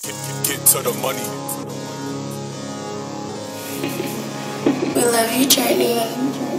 Get, get, get to the money. We love you, Journey.